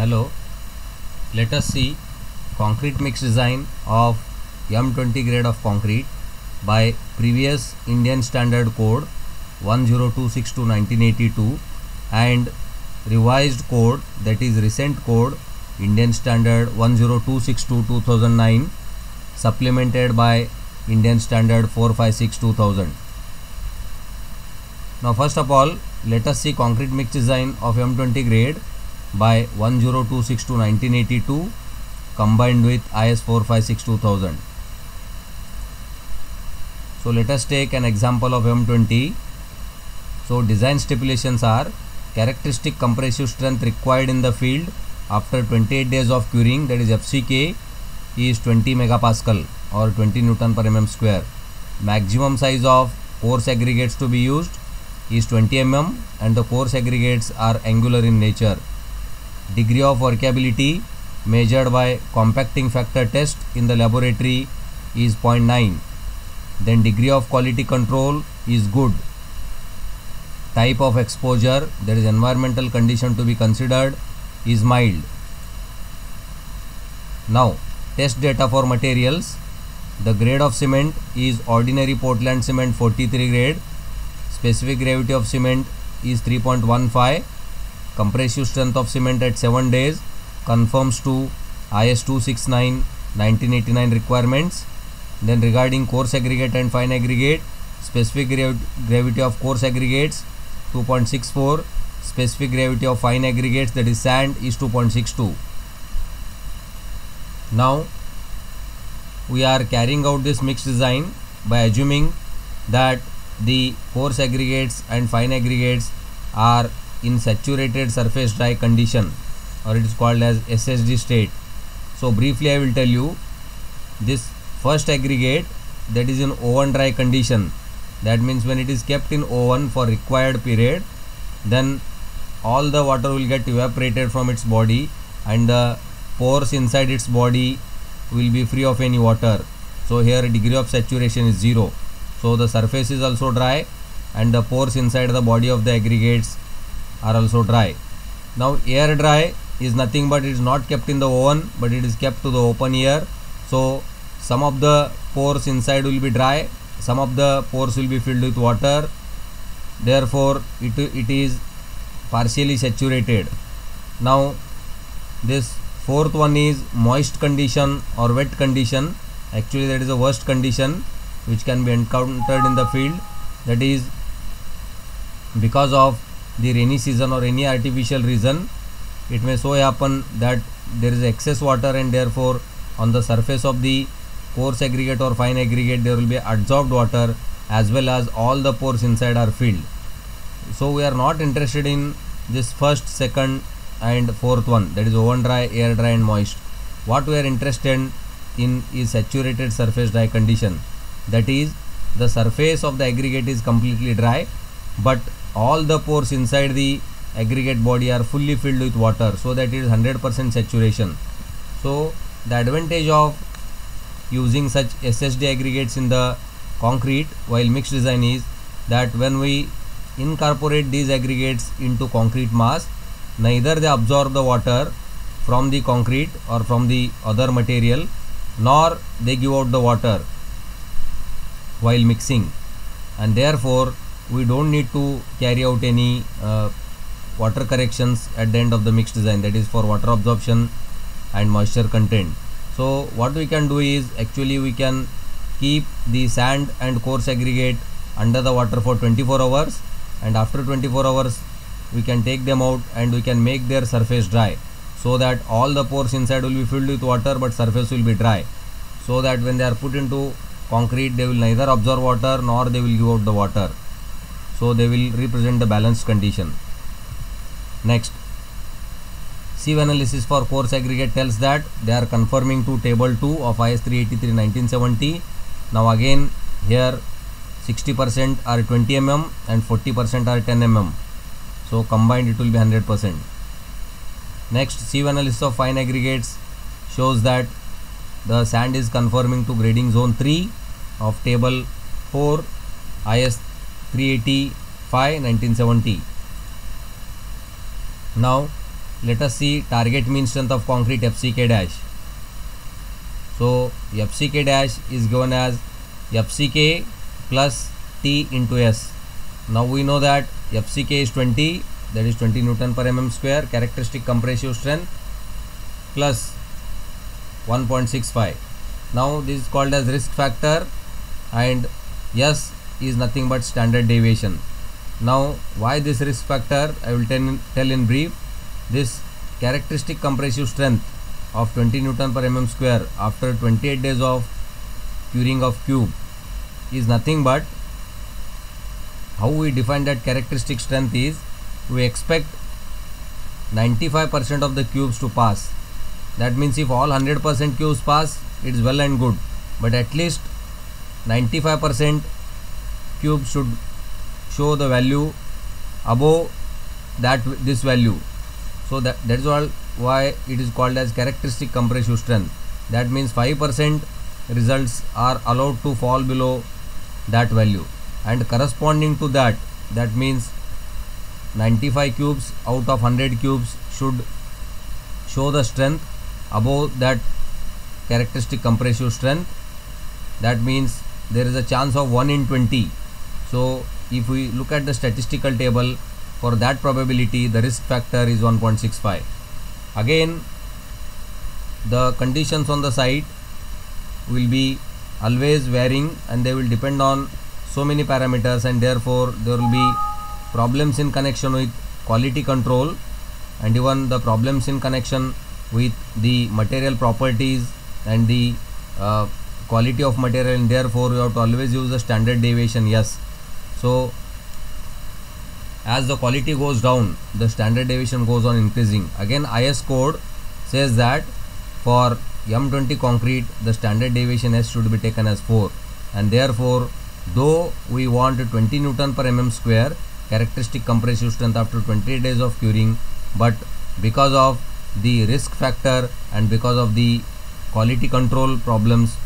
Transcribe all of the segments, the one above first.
Hello, let us see concrete mix design of M20 grade of concrete by previous Indian Standard Code 10262 1982 and revised code that is recent code Indian Standard 10262 2009 supplemented by Indian Standard 456 2000. Now first of all let us see concrete mix design of M20 grade by 10262 1982 combined with IS 456 2000. So let us take an example of M20. So design stipulations are characteristic compressive strength required in the field after 28 days of curing that is FCK is 20 megapascal or 20 Newton per mm square. Maximum size of coarse aggregates to be used is 20 mm and the coarse aggregates are angular in nature. Degree of workability measured by compacting factor test in the laboratory is 0.9. Then degree of quality control is good. Type of exposure there is environmental condition to be considered is mild. Now test data for materials. The grade of cement is ordinary Portland cement 43 grade. Specific gravity of cement is 3.15. Compressive strength of cement at 7 days conforms to IS 269 1989 requirements. Then regarding coarse aggregate and fine aggregate, specific grav gravity of coarse aggregates 2.64, specific gravity of fine aggregates that is sand is 2.62. Now we are carrying out this mixed design by assuming that the coarse aggregates and fine aggregates are in saturated surface dry condition or it is called as SSD state. So briefly I will tell you this first aggregate that is in oven dry condition. That means when it is kept in oven for required period then all the water will get evaporated from its body and the pores inside its body will be free of any water. So here degree of saturation is zero. So the surface is also dry and the pores inside the body of the aggregates are also dry. Now air dry is nothing but it is not kept in the oven but it is kept to the open air. So some of the pores inside will be dry some of the pores will be filled with water. Therefore it, it is partially saturated. Now this fourth one is moist condition or wet condition. Actually that is the worst condition which can be encountered in the field. That is because of the rainy season or any artificial reason it may so happen that there is excess water and therefore on the surface of the coarse aggregate or fine aggregate there will be adsorbed water as well as all the pores inside are filled. So we are not interested in this first second and fourth one that is oven dry air dry and moist. What we are interested in is saturated surface dry condition. That is the surface of the aggregate is completely dry but all the pores inside the aggregate body are fully filled with water so that it is 100% saturation. So the advantage of using such SSD aggregates in the concrete while mixed design is that when we incorporate these aggregates into concrete mass neither they absorb the water from the concrete or from the other material nor they give out the water while mixing. And therefore we don't need to carry out any uh, water corrections at the end of the mixed design. That is for water absorption and moisture content. So what we can do is actually we can keep the sand and coarse aggregate under the water for 24 hours and after 24 hours we can take them out and we can make their surface dry so that all the pores inside will be filled with water but surface will be dry. So that when they are put into concrete they will neither absorb water nor they will give out the water so they will represent the balanced condition. Next. Sieve analysis for coarse aggregate tells that they are conforming to table 2 of IS 383 1970 now again here 60% are 20 mm and 40% are 10 mm so combined it will be 100% next sieve analysis of fine aggregates shows that the sand is conforming to grading zone 3 of table 4 IS 385 1970 now let us see target mean strength of concrete FCK dash. So FCK dash is given as FCK plus T into S. Now we know that FCK is 20 that is 20 Newton per mm square characteristic compressive strength plus 1.65. Now this is called as risk factor and S is nothing but standard deviation. Now why this risk factor I will tell in, tell in brief. This characteristic compressive strength of 20 Newton per mm square after 28 days of curing of cube is nothing but how we define that characteristic strength is we expect 95% of the cubes to pass that means if all 100% cubes pass it is well and good but at least 95% cubes should show the value above that this value. So that that is all why it is called as characteristic compressive strength. That means 5% results are allowed to fall below that value. And corresponding to that that means 95 cubes out of 100 cubes should show the strength above that characteristic compressive strength. That means there is a chance of 1 in 20 so if we look at the statistical table for that probability the risk factor is 1.65 again the conditions on the site will be always varying and they will depend on so many parameters and therefore there will be problems in connection with quality control and even the problems in connection with the material properties and the uh, quality of material and therefore you have to always use the standard deviation yes so as the quality goes down the standard deviation goes on increasing. Again is code says that for m20 concrete the standard deviation s should be taken as 4 and therefore though we want 20 newton per mm square characteristic compressive strength after 20 days of curing but because of the risk factor and because of the quality control problems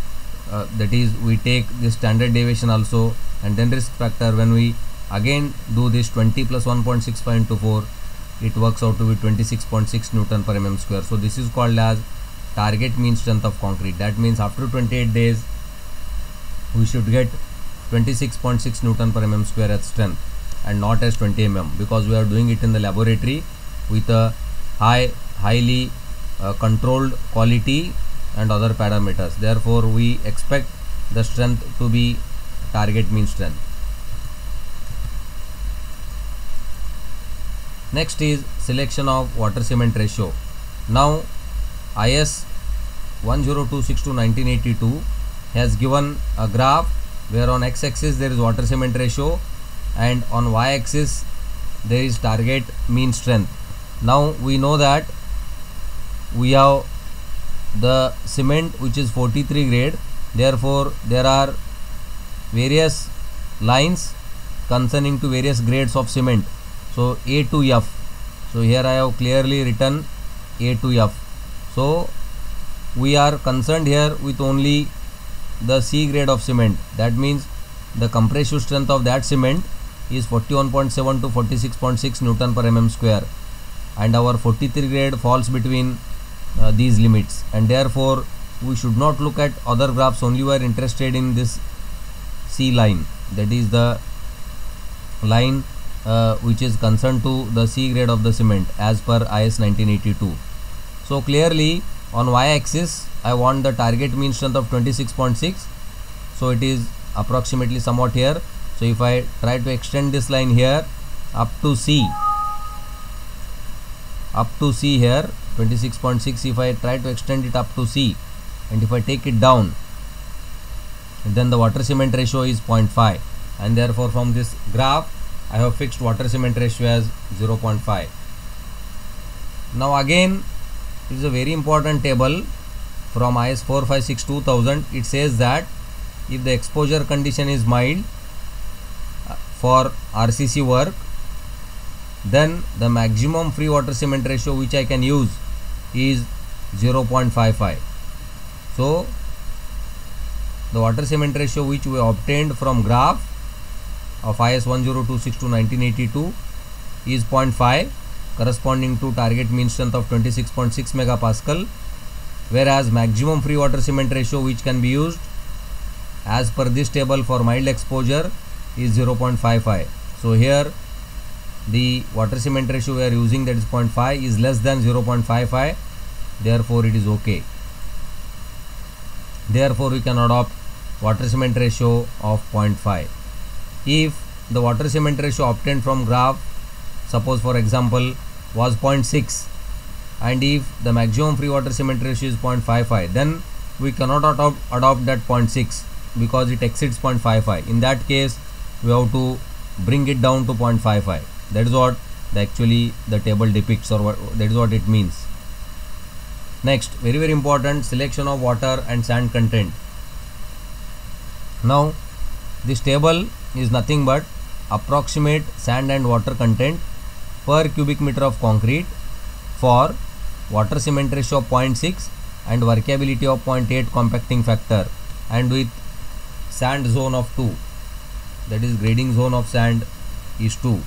uh, that is we take the standard deviation also and then risk factor when we again do this 20 plus 1.65 into 4 it works out to be 26.6 newton per mm square. So this is called as target mean strength of concrete. That means after 28 days we should get 26.6 newton per mm square as strength and not as 20 mm because we are doing it in the laboratory with a high highly uh, controlled quality and other parameters. Therefore we expect the strength to be target mean strength. Next is selection of water cement ratio. Now is 10262 1982 has given a graph where on x axis there is water cement ratio and on y axis there is target mean strength. Now we know that we have the cement which is 43 grade. Therefore there are various lines concerning to various grades of cement. So a to f. So here i have clearly written a to f. So we are concerned here with only the c grade of cement. That means the compressive strength of that cement is 41.7 to 46.6 Newton per mm square. And our 43 grade falls between uh, these limits. And therefore we should not look at other graphs. Only we are interested in this C line. That is the line uh, which is concerned to the C grade of the cement as per IS 1982. So clearly on y axis I want the target mean strength of 26.6 so it is approximately somewhat here. So if I try to extend this line here up to C up to C here 26.6 if I try to extend it up to C and if I take it down then the water cement ratio is 0.5 and therefore from this graph I have fixed water cement ratio as 0.5 now again it is a very important table from IS 456 2000 it says that if the exposure condition is mild uh, for RCC work then the maximum free water cement ratio which I can use is 0.55 so the water cement ratio which we obtained from graph of IS 10262 1982 is 0.5 corresponding to target mean strength of 26.6 megapascal whereas maximum free water cement ratio which can be used as per this table for mild exposure is 0.55 so here the water cement ratio we are using that is 0.5 is less than 0.55 therefore it is okay. Therefore we can adopt water cement ratio of 0.5 if the water cement ratio obtained from graph suppose for example was 0.6 and if the maximum free water cement ratio is 0.55 then we cannot adopt, adopt that 0.6 because it exceeds 0.55 in that case we have to bring it down to 0.55 that is what the actually the table depicts or what, that is what it means. Next very very important selection of water and sand content now this table is nothing but approximate sand and water content per cubic meter of concrete for water cement ratio of 0.6 and workability of 0.8 compacting factor and with sand zone of 2 that is grading zone of sand is 2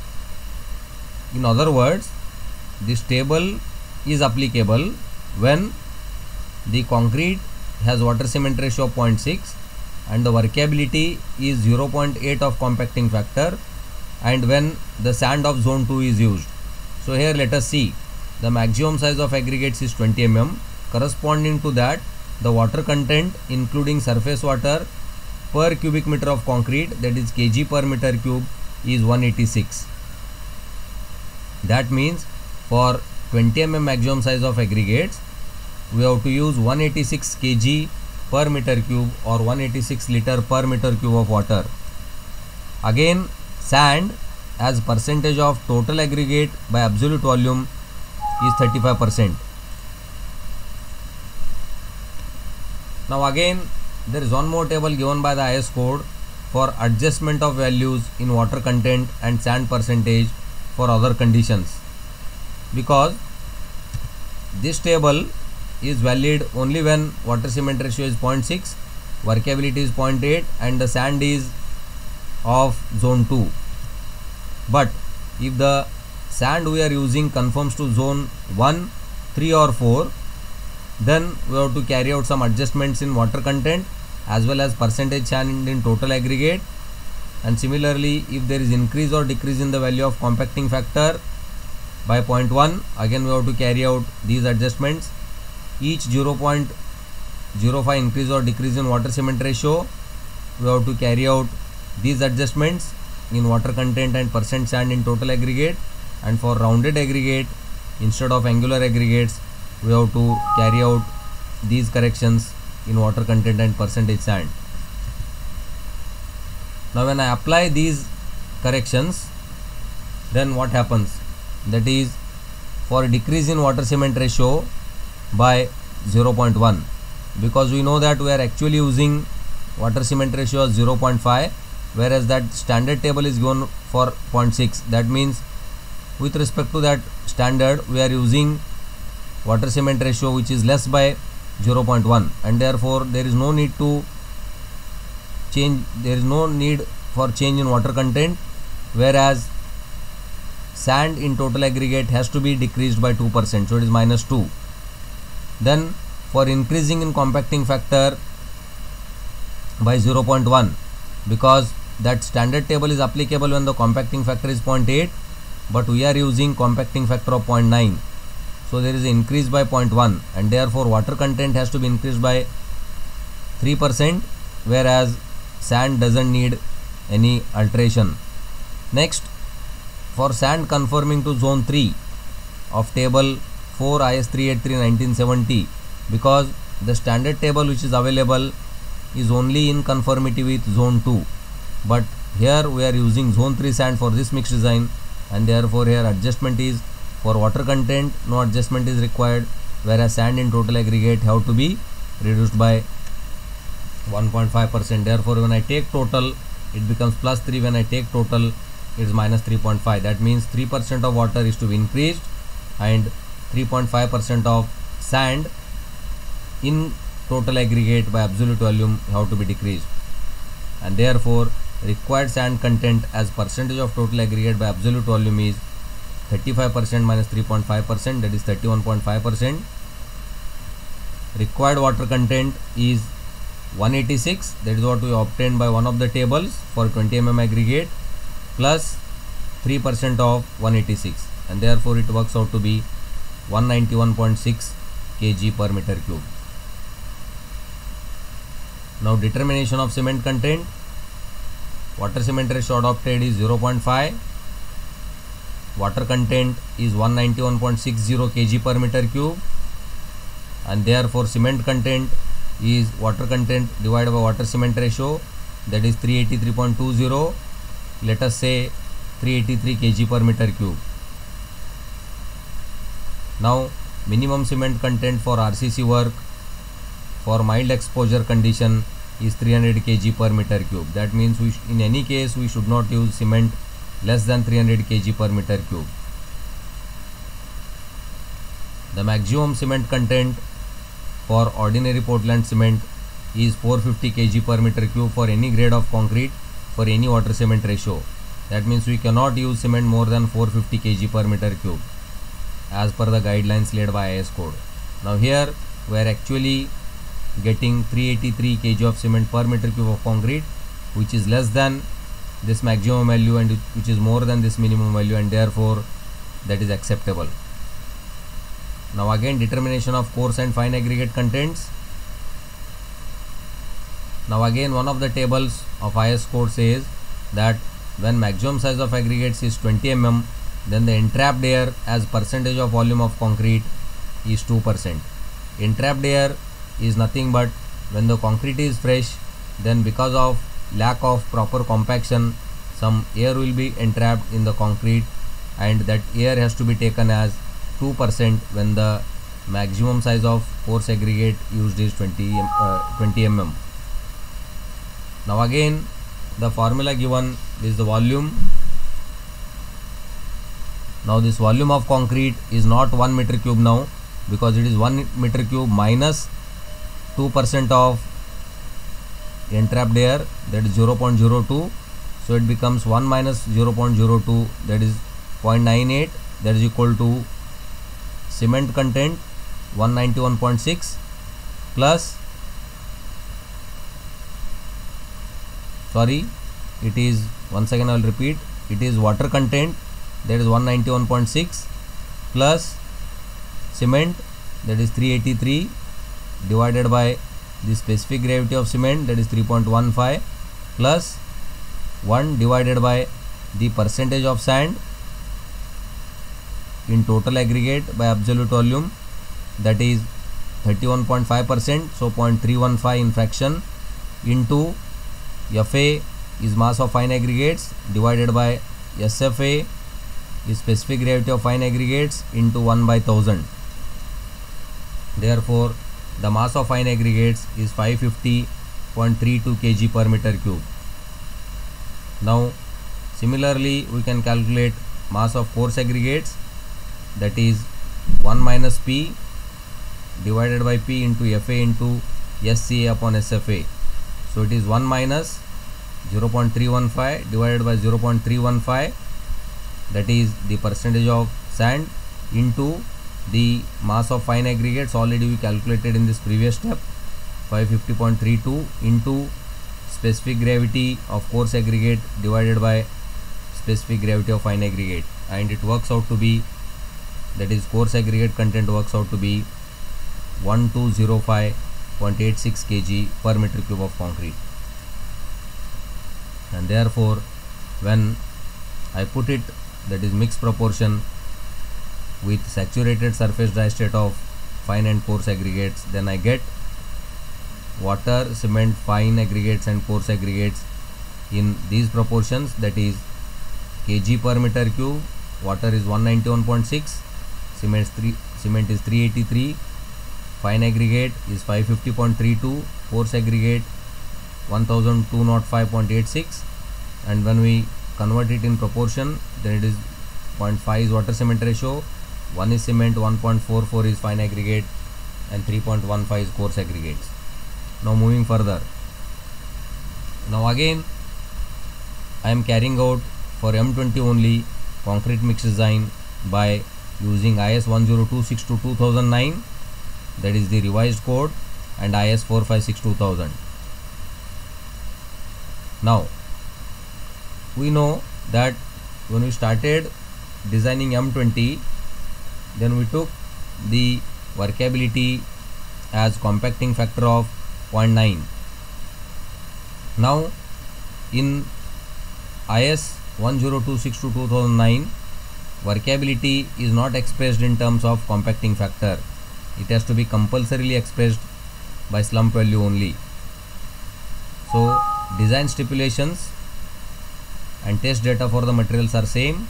in other words this table is applicable when the concrete has water cement ratio of 0.6 and the workability is 0.8 of compacting factor and when the sand of zone 2 is used. So here let us see. The maximum size of aggregates is 20 mm. Corresponding to that the water content including surface water per cubic meter of concrete that is kg per meter cube is 186 that means for 20 mm maximum size of aggregates we have to use 186 kg per meter cube or 186 liter per meter cube of water. Again sand as percentage of total aggregate by absolute volume is 35 percent. Now again there is one more table given by the IS code for adjustment of values in water content and sand percentage for other conditions. Because this table is valid only when water cement ratio is 0.6 workability is 0.8 and the sand is of zone 2 but if the sand we are using conforms to zone 1 3 or 4 then we have to carry out some adjustments in water content as well as percentage sand in total aggregate. And similarly if there is increase or decrease in the value of compacting factor by 0.1 again we have to carry out these adjustments each 0.05 increase or decrease in water cement ratio we have to carry out these adjustments in water content and percent sand in total aggregate. And for rounded aggregate instead of angular aggregates we have to carry out these corrections in water content and percentage sand. Now when I apply these corrections then what happens? That is for a decrease in water cement ratio by 0.1 because we know that we are actually using water cement ratio as 0.5 whereas that standard table is given for 0.6 that means with respect to that standard we are using water cement ratio which is less by 0.1 and therefore there is no need to change there is no need for change in water content whereas sand in total aggregate has to be decreased by 2% so it is minus 2 then for increasing in compacting factor by 0.1 because that standard table is applicable when the compacting factor is 0.8 but we are using compacting factor of 0.9 so there is increase by 0.1 and therefore water content has to be increased by 3% whereas sand doesn't need any alteration. Next for sand conforming to zone 3 of table 4 IS 383 1970 because the standard table which is available is only in conformity with zone 2 but here we are using zone 3 sand for this mix design and therefore here adjustment is for water content no adjustment is required whereas sand in total aggregate have to be reduced by 1.5 percent. Therefore when I take total it becomes plus 3 when I take total it is minus 3.5 that means 3 percent of water is to be increased and 3.5 percent of sand in total aggregate by absolute volume have to be decreased. And therefore required sand content as percentage of total aggregate by absolute volume is 35% minus 3.5% that is 31.5% required water content is 186 that is what we obtained by one of the tables for 20 mm aggregate plus 3% of 186 and therefore it works out to be 191.6 kg per meter cube. Now determination of cement content. Water cement ratio adopted is 0.5 water content is 191.60 kg per meter cube. And therefore cement content is water content divided by water cement ratio. That is 383.20 let us say 383 kg per meter cube now minimum cement content for RCC work for mild exposure condition is 300 kg per meter cube. That means we in any case we should not use cement less than 300 kg per meter cube. The maximum cement content for ordinary Portland cement is 450 kg per meter cube for any grade of concrete for any water cement ratio. That means we cannot use cement more than 450 kg per meter cube as per the guidelines laid by IS code. Now here we are actually getting 383 kg of cement per meter cube of concrete which is less than this maximum value and which is more than this minimum value and therefore that is acceptable. Now again determination of coarse and fine aggregate contents. Now again one of the tables of IS code says that when maximum size of aggregates is 20 mm then the entrapped air as percentage of volume of concrete is 2%. Entrapped air is nothing but when the concrete is fresh then because of lack of proper compaction some air will be entrapped in the concrete and that air has to be taken as 2% when the maximum size of coarse aggregate used is 20, uh, 20 mm. Now again the formula given is the volume. Now this volume of concrete is not 1 meter cube now because it is 1 meter cube minus 2% of entrapped air that is 0.02 so it becomes 1 minus 0.02 that is 0.98 that is equal to cement content 191.6 plus sorry it is once again I will repeat it is water content that is 191.6 plus cement that is 383 divided by the specific gravity of cement that is 3.15 plus 1 divided by the percentage of sand in total aggregate by absolute volume that is 31.5 percent so 0.315 in fraction into FA is mass of fine aggregates divided by SFA specific gravity of fine aggregates into 1 by 1000 therefore the mass of fine aggregates is 550.32 kg per meter cube now similarly we can calculate mass of coarse aggregates that is 1 minus P divided by P into FA into SCA upon SFA. So it is 1 minus 0.315 divided by 0.315 that is the percentage of sand into the mass of fine aggregates already we calculated in this previous step 550.32 into specific gravity of coarse aggregate divided by specific gravity of fine aggregate. And it works out to be that is coarse aggregate content works out to be 1205.86 kg per meter cube of concrete. And therefore when I put it that is mixed proportion with saturated surface dry state of fine and coarse aggregates then I get water cement fine aggregates and coarse aggregates in these proportions that is kg per meter cube water is 191.6 cement 3 cement is 383 fine aggregate is 550.32 coarse aggregate 1205.86 and when we convert it in proportion then it is 0.5 is water cement ratio 1 is cement 1.44 is fine aggregate and 3.15 is coarse aggregates. Now moving further. Now again I am carrying out for M20 only concrete mix design by using IS 10262 2009 that is the revised code and IS 456 2000 now we know that when we started designing M20 then we took the workability as compacting factor of 0.9 now in IS 10262 2009 workability is not expressed in terms of compacting factor. It has to be compulsorily expressed by slump value only. So design stipulations and test data for the materials are same.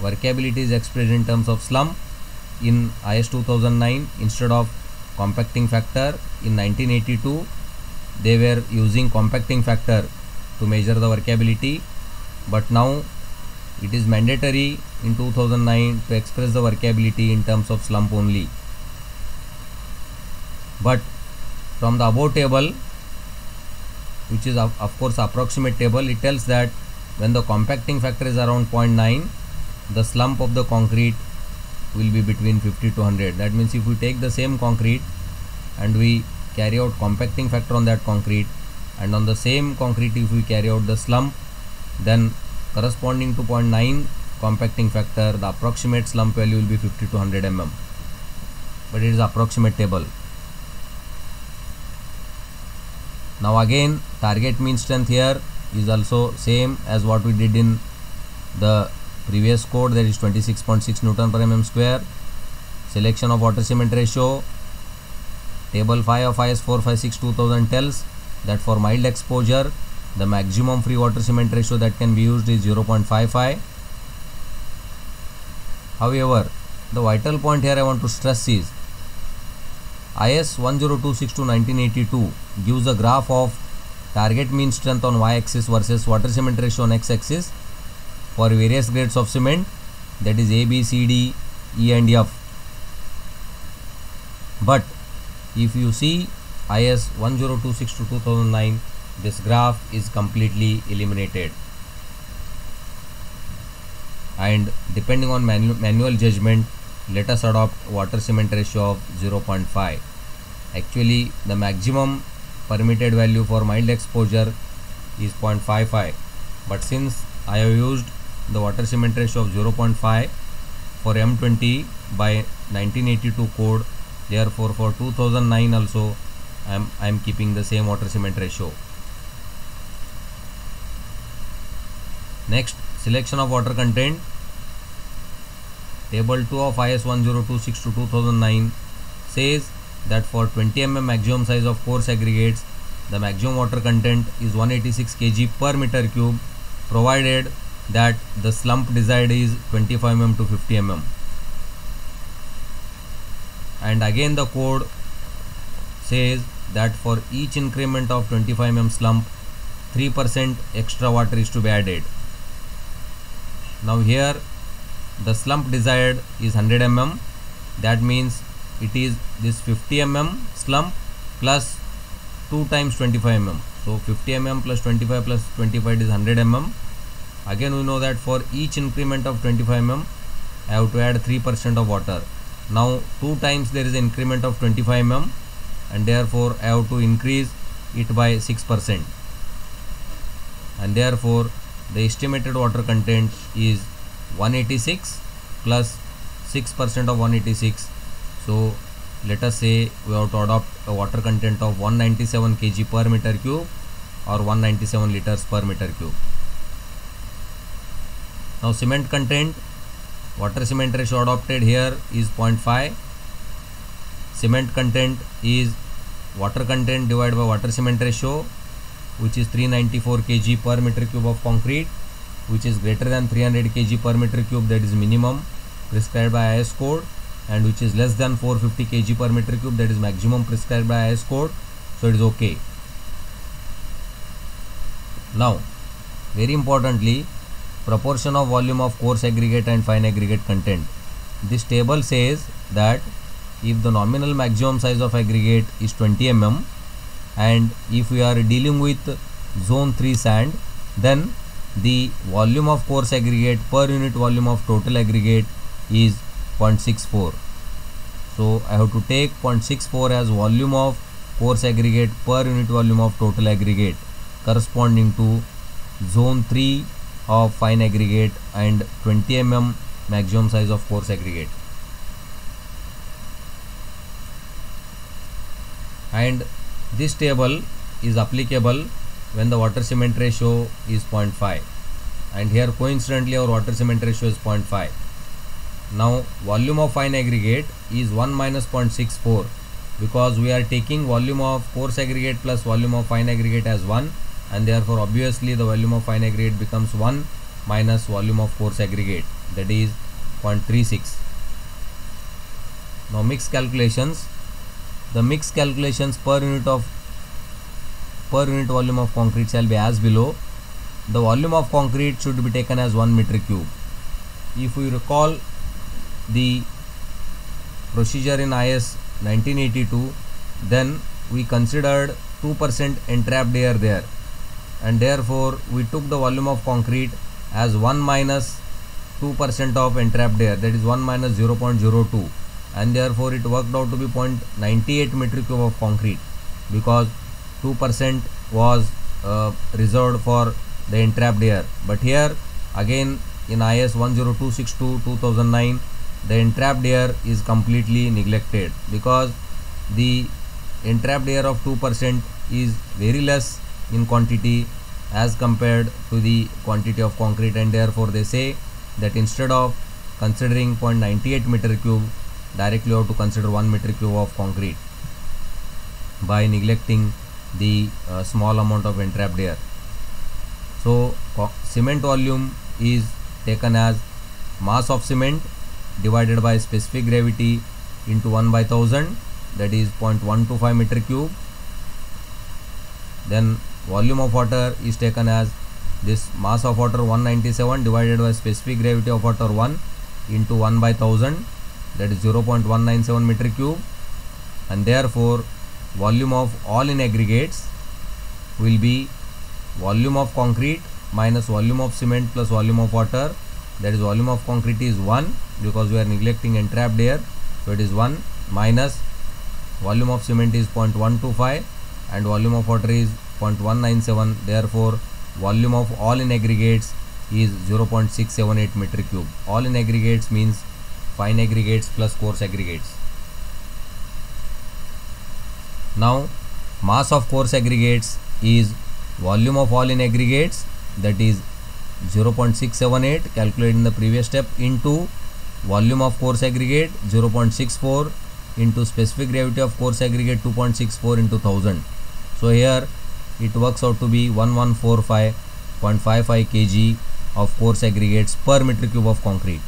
Workability is expressed in terms of slump in IS 2009 instead of compacting factor in 1982 they were using compacting factor to measure the workability but now it is mandatory in 2009 to express the workability in terms of slump only. But from the above table which is of, of course approximate table. It tells that when the compacting factor is around 0.9 the slump of the concrete will be between 50 to 100 that means if we take the same concrete and we carry out compacting factor on that concrete and on the same concrete if we carry out the slump then corresponding to 0.9 compacting factor the approximate slump value will be 50 to 100 mm but it is approximate table now again target mean strength here is also same as what we did in the previous code that is 26.6 newton per mm square. Selection of water cement ratio table 5 of IS 456 2000 tells that for mild exposure the maximum free water cement ratio that can be used is 0.55 however the vital point here I want to stress is IS 10262 1982 gives a graph of target mean strength on y-axis versus water cement ratio on x-axis for various grades of cement that is A, B, C, D, E and F. But if you see IS 10262 2009 this graph is completely eliminated and depending on manu manual judgment let us adopt water cement ratio of 0.5 actually the maximum permitted value for mild exposure is 0.55 but since I have used the water cement ratio of 0.5 for M20 by 1982 code therefore for 2009 also I am, I am keeping the same water cement ratio. Next selection of water content table 2 of IS 10262 2009 says that for 20 mm maximum size of coarse aggregates the maximum water content is 186 kg per meter cube provided that the slump desired is 25 mm to 50 mm and again the code says that for each increment of 25 mm slump 3% extra water is to be added. Now here the slump desired is 100 mm that means it is this 50 mm slump plus 2 times 25 mm so 50 mm plus 25 plus 25 is 100 mm again we know that for each increment of 25 mm I have to add 3% of water. Now 2 times there is an increment of 25 mm and therefore I have to increase it by 6% and therefore the estimated water content is 186 plus 6% of 186 so let us say we have to adopt a water content of 197 kg per meter cube or 197 liters per meter cube now cement content water cement ratio adopted here is 0.5 cement content is water content divided by water cement ratio which is 394 kg per meter cube of concrete which is greater than 300 kg per meter cube that is minimum prescribed by IS code and which is less than 450 kg per meter cube that is maximum prescribed by IS code. So it is okay. Now very importantly proportion of volume of coarse aggregate and fine aggregate content. This table says that if the nominal maximum size of aggregate is 20 mm and if we are dealing with zone 3 sand then the volume of coarse aggregate per unit volume of total aggregate is 0.64 so I have to take 0.64 as volume of coarse aggregate per unit volume of total aggregate corresponding to zone 3 of fine aggregate and 20 mm maximum size of coarse aggregate. And this table is applicable when the water cement ratio is 0.5 and here coincidentally our water cement ratio is 0.5 now volume of fine aggregate is 1 minus 0.64 because we are taking volume of coarse aggregate plus volume of fine aggregate as 1 and therefore obviously the volume of fine aggregate becomes 1 minus volume of coarse aggregate. That is 0.36 now mix calculations. The mix calculations per unit of per unit volume of concrete shall be as below. The volume of concrete should be taken as 1 meter cube. If we recall the procedure in IS 1982 then we considered 2% entrapped air there. And therefore we took the volume of concrete as 1 minus 2% of entrapped air that is 1 minus 0.02 and therefore it worked out to be 0.98 metric cube of concrete because 2% was uh, reserved for the entrapped air. But here again in IS 10262 2009 the entrapped air is completely neglected because the entrapped air of 2% is very less in quantity as compared to the quantity of concrete and therefore they say that instead of considering 0.98 meter cube directly you have to consider 1 meter cube of concrete. By neglecting the uh, small amount of entrapped air. So cement volume is taken as mass of cement divided by specific gravity into 1 by 1000 that is 0.125 meter cube. Then volume of water is taken as this mass of water 197 divided by specific gravity of water 1 into 1 by 1000 that is 0.197 meter cube. And therefore volume of all in aggregates will be volume of concrete minus volume of cement plus volume of water. That is volume of concrete is 1 because we are neglecting entrapped air. So it is 1 minus volume of cement is 0.125 and volume of water is 0.197 therefore volume of all in aggregates is 0.678 meter cube. All in aggregates means fine aggregates plus coarse aggregates now mass of coarse aggregates is volume of all in aggregates that is 0.678 calculated in the previous step into volume of coarse aggregate 0.64 into specific gravity of coarse aggregate 2.64 into 1000 so here it works out to be 1145.55 kg of coarse aggregates per meter cube of concrete.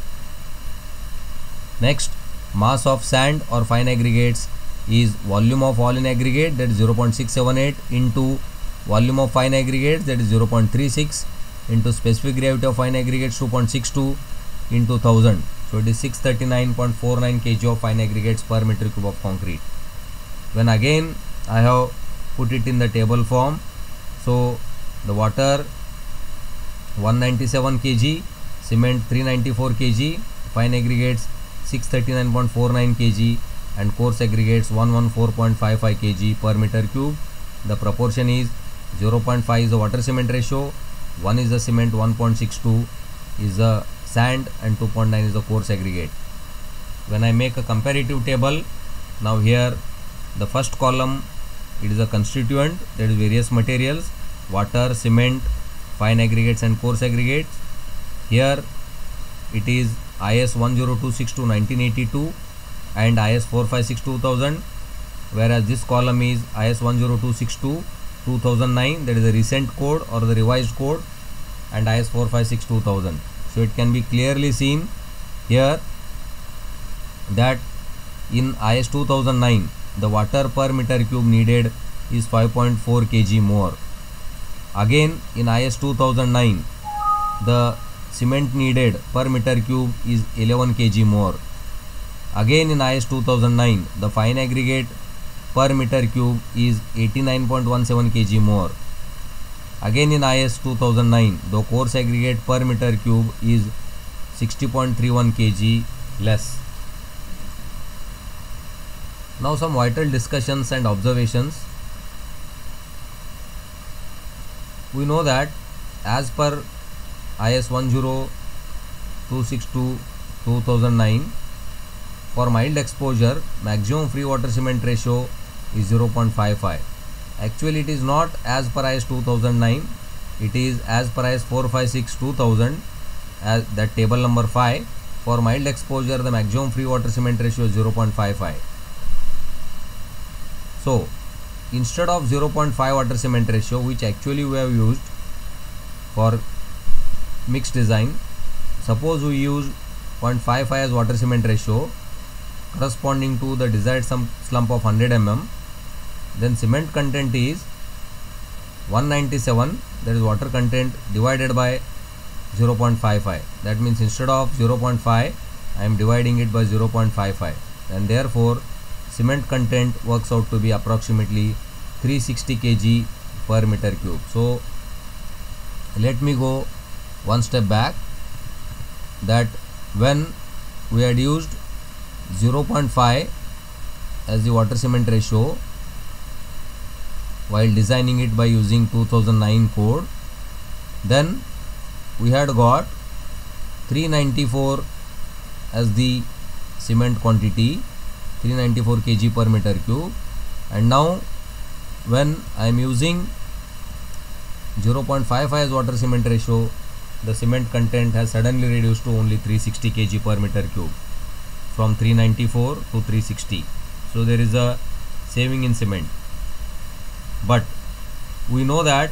Next mass of sand or fine aggregates is volume of all in aggregate that is 0.678 into volume of fine aggregates that is 0.36 into specific gravity of fine aggregates 2.62 into 1000 so it is 639.49 kg of fine aggregates per meter cube of concrete. When again I have put it in the table form. So the water 197 kg cement 394 kg fine aggregates 639.49 kg and coarse aggregates 114.55 kg per meter cube. The proportion is 0.5 is the water cement ratio 1 is the cement 1.62 is the sand and 2.9 is the coarse aggregate when I make a comparative table now here the first column it is a constituent that is various materials water cement fine aggregates and coarse aggregates here it is IS 10262 1982 and IS 456 2000 whereas this column is IS 10262 2009 that is the recent code or the revised code and IS 456 2000 so it can be clearly seen here that in IS 2009 the water per meter cube needed is 5.4 kg more. Again in IS 2009 the cement needed per meter cube is 11 kg more again in IS 2009 the fine aggregate per meter cube is 89.17 kg more Again in IS 2009, the coarse aggregate per meter cube is 60.31 kg less. Now some vital discussions and observations. We know that as per IS 10262 2009 for mild exposure maximum free water cement ratio is 0.55 actually it is not as per IS 2009 it is as per IS 456 2000 as that table number 5 for mild exposure the maximum free water cement ratio is 0.55 so instead of 0.5 water cement ratio which actually we have used for mixed design suppose we use 0.55 as water cement ratio corresponding to the desired slump of 100 mm then cement content is 197 that is water content divided by 0.55 that means instead of 0.5 I am dividing it by 0.55 and therefore cement content works out to be approximately 360 kg per meter cube. So let me go one step back that when we had used 0.5 as the water cement ratio while designing it by using 2009 code. Then we had got 394 as the cement quantity 394 kg per meter cube. And now when I am using 0.55 as water cement ratio the cement content has suddenly reduced to only 360 kg per meter cube from 394 to 360 so there is a saving in cement. But we know that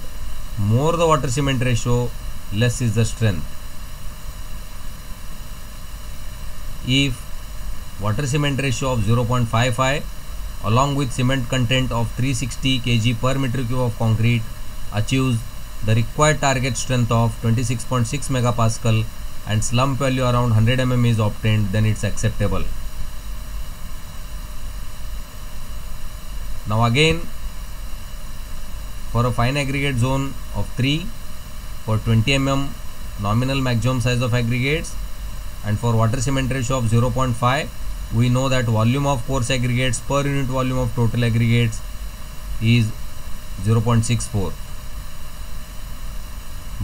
more the water cement ratio less is the strength. If water cement ratio of 0.55 along with cement content of 360 kg per meter cube of concrete achieves the required target strength of 26.6 megapascal and slump value around 100 mm is obtained then it's acceptable. Now again for a fine aggregate zone of 3 for 20 mm nominal maximum size of aggregates and for water cement ratio of 0.5 we know that volume of coarse aggregates per unit volume of total aggregates is 0.64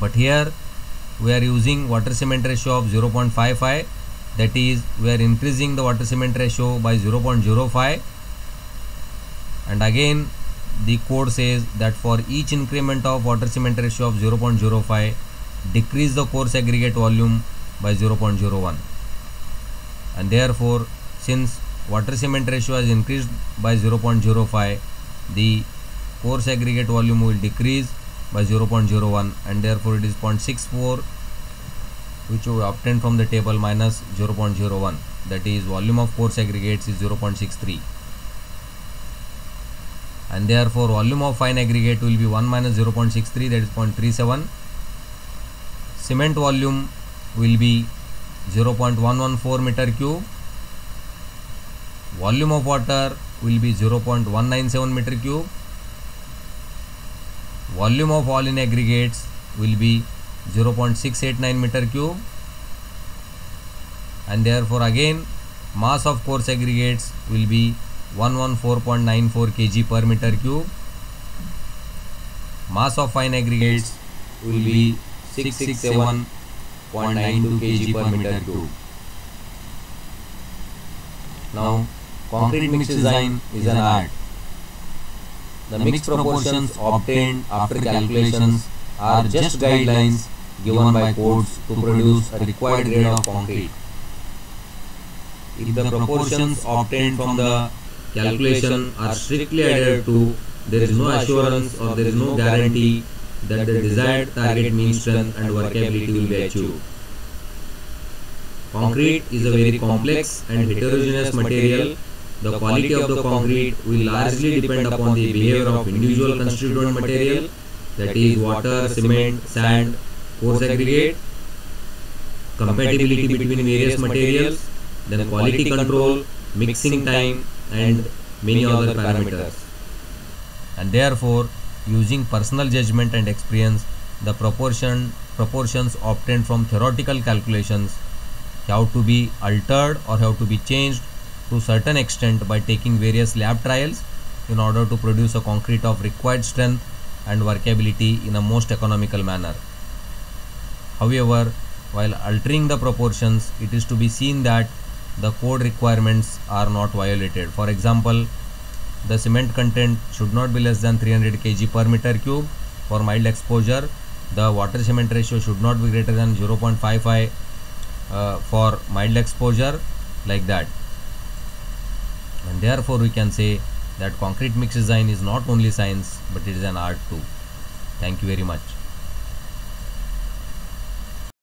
but here we are using water cement ratio of 0.55 that is we are increasing the water cement ratio by 0.05 and again the code says that for each increment of water cement ratio of 0.05 decrease the coarse aggregate volume by 0.01 and therefore since water cement ratio has increased by 0.05 the coarse aggregate volume will decrease by 0.01 and therefore it is 0.64 which we obtained from the table minus 0.01 that is volume of coarse aggregates is 0.63 and therefore volume of fine aggregate will be 1 minus 0.63 that is 0.37 cement volume will be 0.114 meter cube. Volume of water will be 0.197 meter cube volume of all in aggregates will be 0.689 meter cube and therefore again mass of coarse aggregates will be 114.94 kg per meter cube. Mass of fine aggregates will be 667.92 kg per meter cube. Now, concrete mix design is an art. The mixed proportions obtained after calculations are just guidelines given by codes to produce a required grade of concrete. If the proportions obtained from the calculation are strictly adhered to, there is no assurance or there is no guarantee that the desired target mean strength and workability will be achieved. Concrete is a very complex and heterogeneous material. The quality of the concrete will largely depend upon the behavior of individual constituent material that is water, cement, sand, coarse aggregate, compatibility between various materials, then quality control, mixing time and many other parameters. And therefore, using personal judgment and experience the proportion proportions obtained from theoretical calculations have to be altered or have to be changed to certain extent by taking various lab trials in order to produce a concrete of required strength and workability in a most economical manner. However, while altering the proportions, it is to be seen that the code requirements are not violated. For example, the cement content should not be less than 300 kg per meter cube for mild exposure. The water cement ratio should not be greater than 0.55 uh, for mild exposure like that. And therefore we can say that concrete mix design is not only science but it is an art too. Thank you very much.